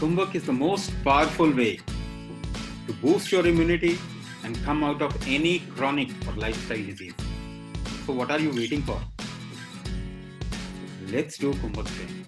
Kumbhak is the most powerful way to boost your immunity and come out of any chronic or lifestyle disease. So, what are you waiting for? Let's do Kumbhak training.